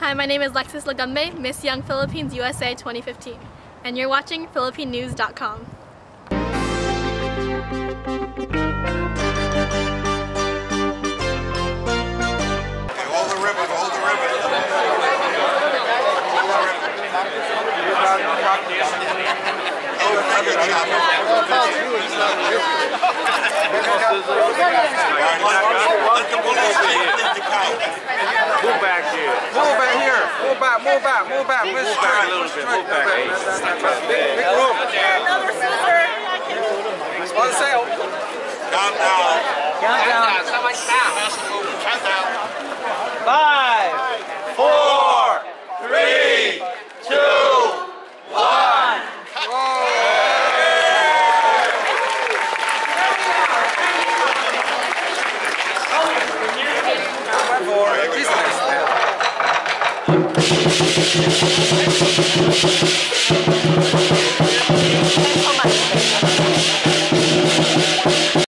Hi, my name is Lexis Lagumbe, Miss Young Philippines USA 2015, and you're watching PhilippineNews.com. Hold the back, move back, move back. Move Move back a little bit. Move back. Big, big room. On sale. Count down. Five, Thank you.